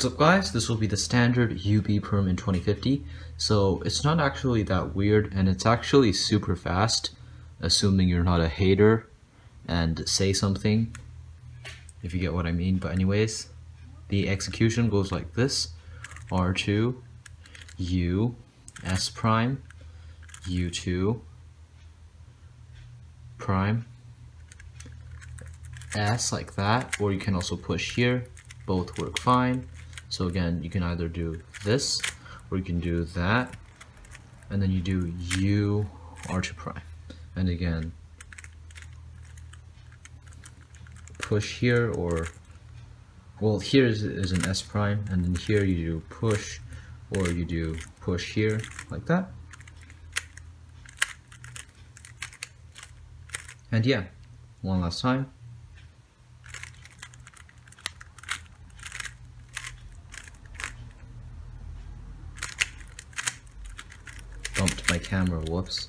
What's up guys, this will be the standard UB perm in 2050. So it's not actually that weird and it's actually super fast, assuming you're not a hater and say something, if you get what I mean. But anyways, the execution goes like this, R2, U, S prime, U2, prime, S like that, or you can also push here, both work fine. So again, you can either do this or you can do that and then you do U R2 prime. And again, push here or well here is, is an S prime and then here you do push or you do push here like that. And yeah, one last time. Bumped my camera, whoops.